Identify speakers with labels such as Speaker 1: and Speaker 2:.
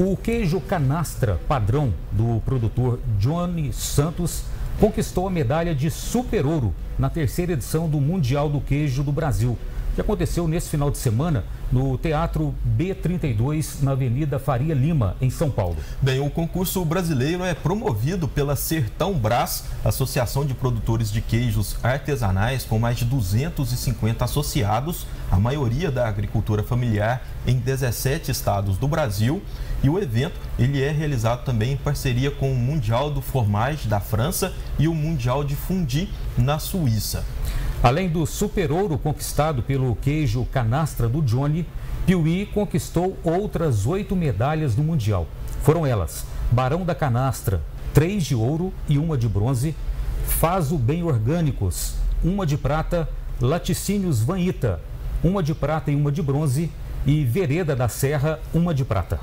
Speaker 1: O queijo canastra padrão do produtor Johnny Santos conquistou a medalha de super ouro na terceira edição do Mundial do Queijo do Brasil, que aconteceu nesse final de semana no Teatro B32, na Avenida Faria Lima, em São Paulo.
Speaker 2: Bem, o concurso brasileiro é promovido pela Sertão Brás, Associação de Produtores de Queijos Artesanais, com mais de 250 associados, a maioria da agricultura familiar, em 17 estados do Brasil. E o evento ele é realizado também em parceria com o Mundial do Formage da França e o Mundial de Fundi na Suíça.
Speaker 1: Além do super ouro conquistado pelo queijo canastra do Johnny, Piuí conquistou outras oito medalhas no Mundial. Foram elas: Barão da Canastra, três de ouro e uma de bronze, Faso Bem Orgânicos, uma de prata, Laticínios Vanita, uma de prata e uma de bronze, e Vereda da Serra, uma de prata.